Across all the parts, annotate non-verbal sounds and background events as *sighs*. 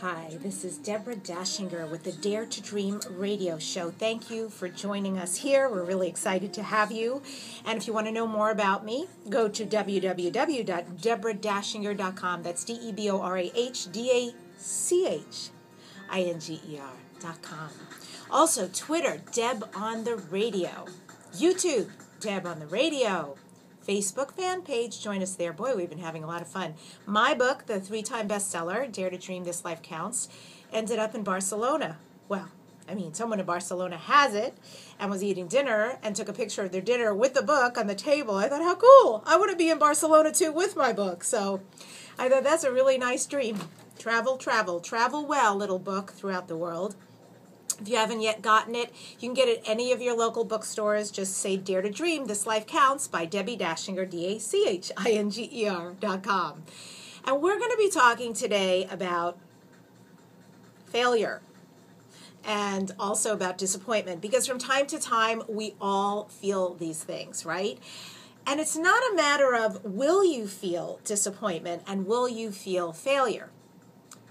Hi, this is Deborah Dachinger with the Dare to Dream radio show. Thank you for joining us here. We're really excited to have you. And if you want to know more about me, go to www.deborah.dachinger.com. That's D E B O R A H D A C H I N G E R.com. Also, Twitter, Deb on the Radio. YouTube, Deb on the Radio. Facebook fan page. Join us there. Boy, we've been having a lot of fun. My book, the three time bestseller, Dare to Dream This Life Counts, ended up in Barcelona. Well, I mean, someone in Barcelona has it and was eating dinner and took a picture of their dinner with the book on the table. I thought, how cool! I want to be in Barcelona too with my book. So I thought that's a really nice dream. Travel, travel, travel well, little book throughout the world. If you haven't yet gotten it, you can get it at any of your local bookstores. Just say Dare to Dream, This Life Counts by Debbie Dachinger, D A C H I N G E R dot com. And we're going to be talking today about failure and also about disappointment because from time to time we all feel these things, right? And it's not a matter of will you feel disappointment and will you feel failure.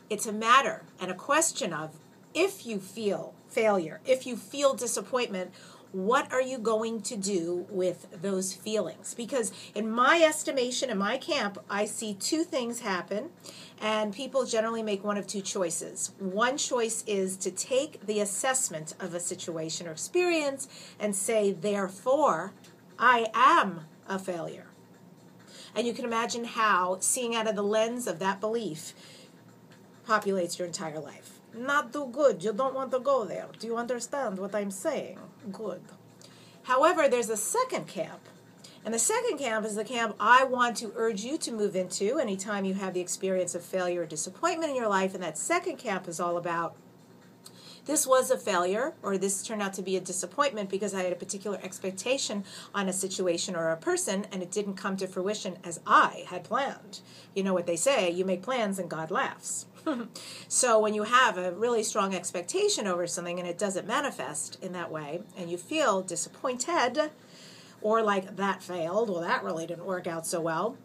It's a matter and a question of if you feel failure, if you feel disappointment, what are you going to do with those feelings? Because, in my estimation, in my camp, I see two things happen, and people generally make one of two choices. One choice is to take the assessment of a situation or experience and say, therefore, I am a failure. And you can imagine how seeing out of the lens of that belief populates your entire life not do good. You don't want to go there. Do you understand what I'm saying? Good. However, there's a second camp. And the second camp is the camp I want to urge you to move into anytime you have the experience of failure or disappointment in your life. And that second camp is all about this was a failure or this turned out to be a disappointment because I had a particular expectation on a situation or a person and it didn't come to fruition as I had planned. You know what they say, you make plans and God laughs. *laughs* so when you have a really strong expectation over something and it doesn't manifest in that way and you feel disappointed or like that failed, well that really didn't work out so well.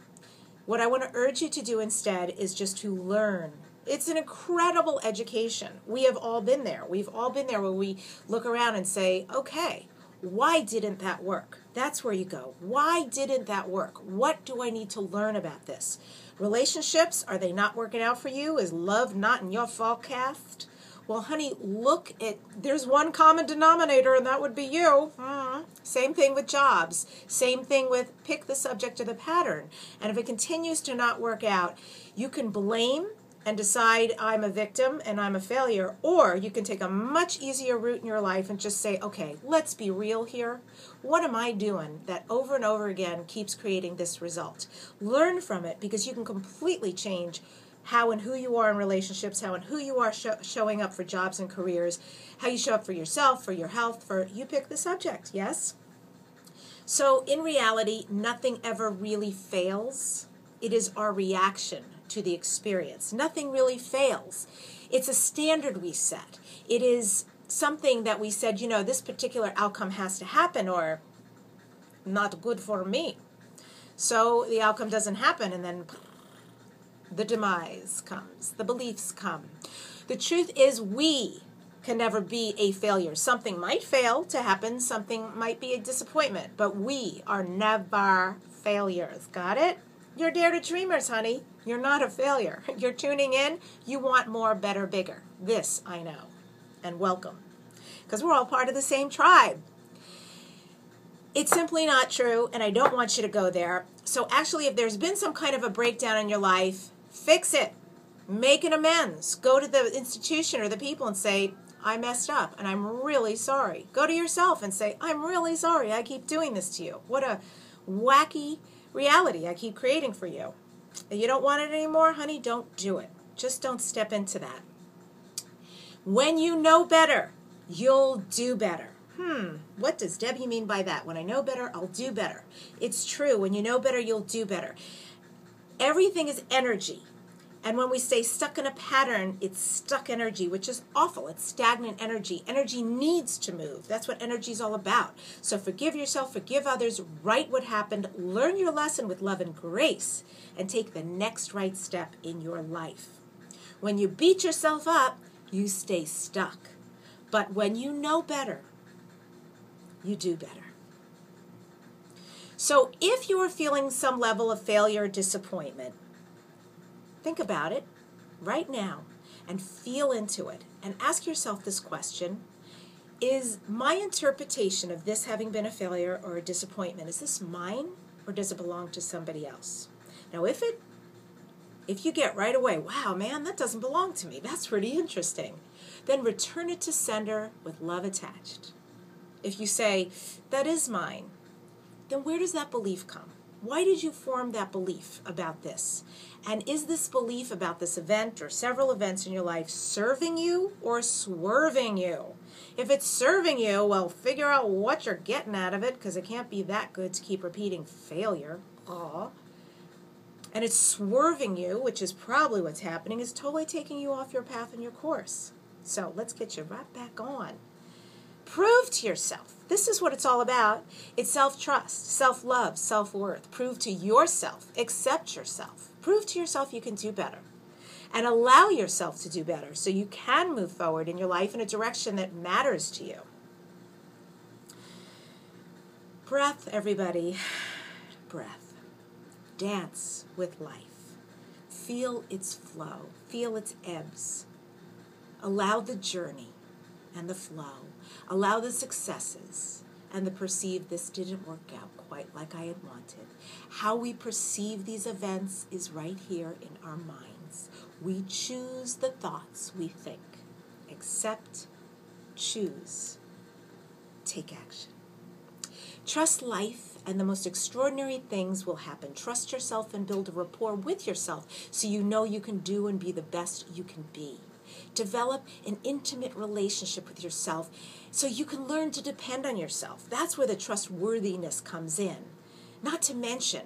What I want to urge you to do instead is just to learn it's an incredible education. We have all been there. We've all been there where we look around and say, okay, why didn't that work? That's where you go. Why didn't that work? What do I need to learn about this? Relationships, are they not working out for you? Is love not in your forecast? Well, honey, look at there's one common denominator, and that would be you. Mm. Same thing with jobs. Same thing with pick the subject of the pattern. And if it continues to not work out, you can blame and decide I'm a victim and I'm a failure, or you can take a much easier route in your life and just say, okay, let's be real here. What am I doing that over and over again keeps creating this result? Learn from it because you can completely change how and who you are in relationships, how and who you are sh- showing up for jobs and careers, how you show up for yourself, for your health, for you pick the subject, yes? So, in reality, nothing ever really fails. It is our reaction to the experience. Nothing really fails. It's a standard we set. It is something that we said, you know, this particular outcome has to happen or not good for me. So the outcome doesn't happen, and then the demise comes, the beliefs come. The truth is, we can never be a failure. Something might fail to happen, something might be a disappointment, but we are never failures. Got it? You're Dare to Dreamers, honey. You're not a failure. *laughs* You're tuning in. You want more, better, bigger. This I know. And welcome. Because we're all part of the same tribe. It's simply not true, and I don't want you to go there. So, actually, if there's been some kind of a breakdown in your life, fix it. Make an amends. Go to the institution or the people and say, I messed up and I'm really sorry. Go to yourself and say, I'm really sorry I keep doing this to you. What a wacky reality I keep creating for you. You don't want it anymore, honey, don't do it. Just don't step into that. When you know better, you'll do better. Hmm, what does Debbie mean by that? When I know better, I'll do better. It's true. When you know better, you'll do better. Everything is energy. And when we stay stuck in a pattern, it's stuck energy, which is awful. It's stagnant energy. Energy needs to move. That's what energy is all about. So forgive yourself, forgive others, write what happened, learn your lesson with love and grace, and take the next right step in your life. When you beat yourself up, you stay stuck. But when you know better, you do better. So if you are feeling some level of failure or disappointment, think about it right now and feel into it and ask yourself this question Is my interpretation of this having been a failure or a disappointment, is this mine or does it belong to somebody else? Now, if it if you get right away, wow, man, that doesn't belong to me, that's pretty interesting, then return it to sender with love attached. If you say, that is mine, then where does that belief come? Why did you form that belief about this? And is this belief about this event or several events in your life serving you or swerving you? If it's serving you, well, figure out what you're getting out of it because it can't be that good to keep repeating failure. Aw. And it's swerving you, which is probably what's happening, is totally taking you off your path and your course. So let's get you right back on. Prove to yourself. This is what it's all about. It's self trust, self love, self worth. Prove to yourself, accept yourself. Prove to yourself you can do better. And allow yourself to do better so you can move forward in your life in a direction that matters to you. Breath, everybody. *sighs* Breath. Dance with life. Feel its flow, feel its ebbs. Allow the journey and the flow Allow the successes and the perceived this didn't work out quite like I had wanted. How we perceive these events is right here in our minds. We choose the thoughts we think. Accept, choose, take action. Trust life, and the most extraordinary things will happen. Trust yourself and build a rapport with yourself so you know you can do and be the best you can be. Develop an intimate relationship with yourself so you can learn to depend on yourself. That's where the trustworthiness comes in. Not to mention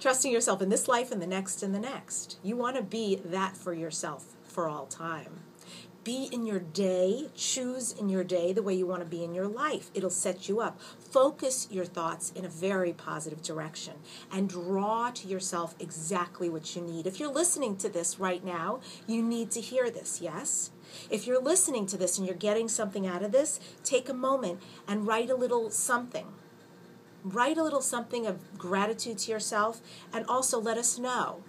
trusting yourself in this life and the next and the next. You want to be that for yourself for all time. Be in your day, choose in your day the way you want to be in your life. It'll set you up. Focus your thoughts in a very positive direction and draw to yourself exactly what you need. If you're listening to this right now, you need to hear this, yes? If you're listening to this and you're getting something out of this, take a moment and write a little something. Write a little something of gratitude to yourself and also let us know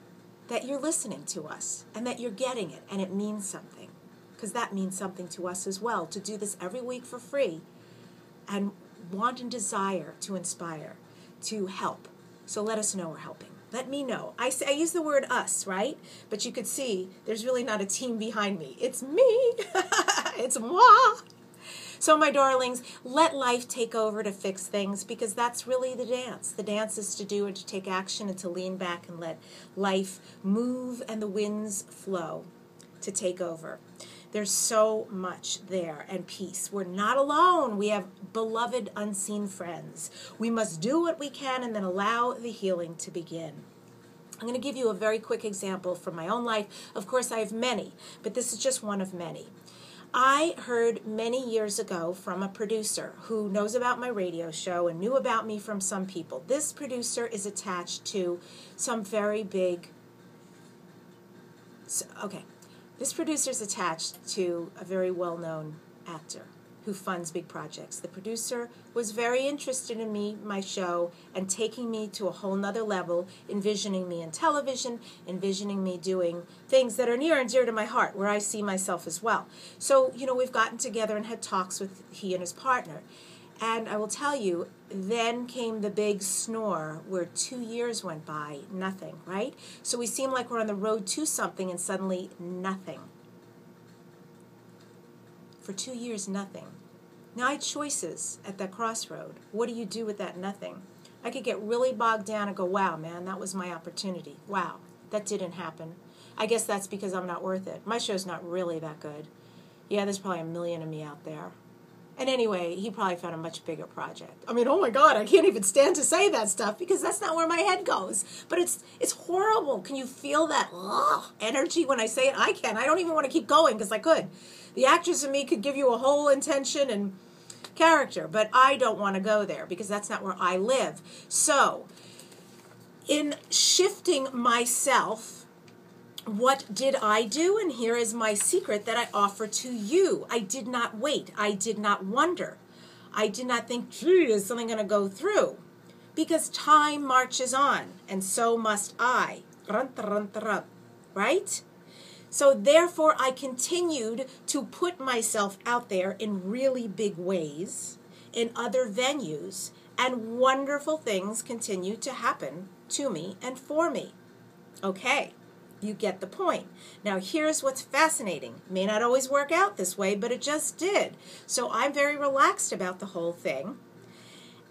that you're listening to us and that you're getting it and it means something because that means something to us as well to do this every week for free and want and desire to inspire, to help. So let us know we're helping. Let me know. I, say, I use the word us, right? But you could see there's really not a team behind me. It's me. *laughs* it's moi. So, my darlings, let life take over to fix things because that's really the dance. The dance is to do and to take action and to lean back and let life move and the winds flow to take over. There's so much there and peace. We're not alone. We have beloved unseen friends. We must do what we can and then allow the healing to begin. I'm going to give you a very quick example from my own life. Of course, I have many, but this is just one of many. I heard many years ago from a producer who knows about my radio show and knew about me from some people. This producer is attached to some very big. Okay, this producer is attached to a very well known actor who funds big projects. The producer was very interested in me, my show, and taking me to a whole nother level, envisioning me in television, envisioning me doing things that are near and dear to my heart, where I see myself as well. So, you know, we've gotten together and had talks with he and his partner. And I will tell you, then came the big snore where two years went by, nothing, right? So we seem like we're on the road to something and suddenly nothing. For two years, nothing. Now I had choices at that crossroad. What do you do with that nothing? I could get really bogged down and go, wow, man, that was my opportunity. Wow, that didn't happen. I guess that's because I'm not worth it. My show's not really that good. Yeah, there's probably a million of me out there. And anyway, he probably found a much bigger project. I mean, oh my God, I can't even stand to say that stuff because that's not where my head goes. But it's it's horrible. Can you feel that ugh, energy when I say it? I can. I don't even want to keep going because I could. The actress in me could give you a whole intention and character, but I don't want to go there because that's not where I live. So, in shifting myself what did I do? And here is my secret that I offer to you. I did not wait. I did not wonder. I did not think, gee, is something going to go through? Because time marches on, and so must I. Right? So therefore, I continued to put myself out there in really big ways in other venues, and wonderful things continue to happen to me and for me. Okay, you get the point. Now, here's what's fascinating. May not always work out this way, but it just did. So I'm very relaxed about the whole thing.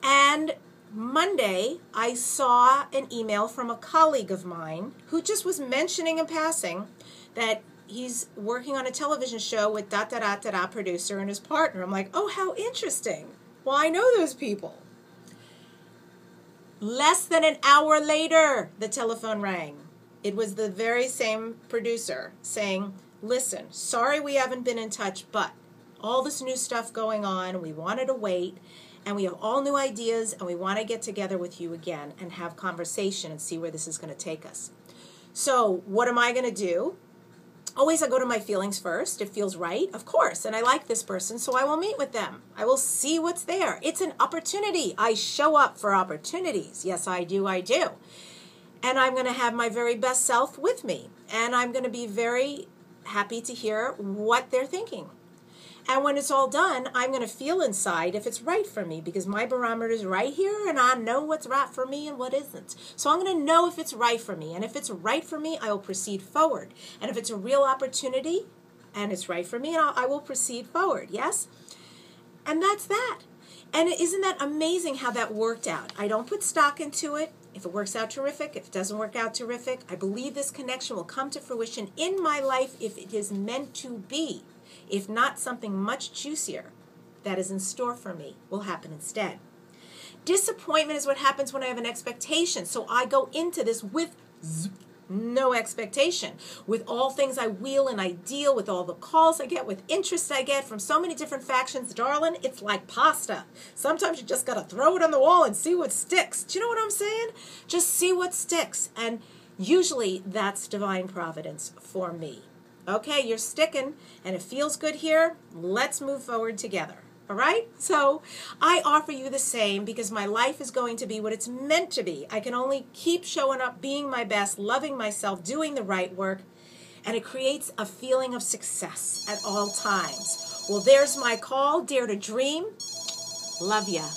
And Monday, I saw an email from a colleague of mine who just was mentioning in passing that he's working on a television show with da da da da da producer and his partner. I'm like, oh, how interesting. Well, I know those people. Less than an hour later, the telephone rang. It was the very same producer saying, listen, sorry we haven't been in touch, but all this new stuff going on, we wanted to wait, and we have all new ideas, and we want to get together with you again and have conversation and see where this is going to take us. So, what am I going to do? always I go to my feelings first. It feels right, of course, and I like this person, so I will meet with them. I will see what's there. It's an opportunity. I show up for opportunities. Yes, I do. I do. And I'm going to have my very best self with me, and I'm going to be very happy to hear what they're thinking. And when it's all done, I'm going to feel inside if it's right for me because my barometer is right here and I know what's right for me and what isn't. So I'm going to know if it's right for me. And if it's right for me, I will proceed forward. And if it's a real opportunity and it's right for me, and I will proceed forward. Yes? And that's that. And isn't that amazing how that worked out? I don't put stock into it. If it works out terrific, if it doesn't work out terrific, I believe this connection will come to fruition in my life if it is meant to be if not something much juicier that is in store for me will happen instead. Disappointment is what happens when I have an expectation. So I go into this with no expectation. With all things I wheel and I deal, with all the calls I get, with interest I get from so many different factions, darling, it's like pasta. Sometimes you just got to throw it on the wall and see what sticks. Do you know what I'm saying? Just see what sticks. And usually that's divine providence for me. Okay, you're sticking and it feels good here. Let's move forward together. All right? So I offer you the same because my life is going to be what it's meant to be. I can only keep showing up, being my best, loving myself, doing the right work, and it creates a feeling of success at all times. Well, there's my call. Dare to dream. Love ya.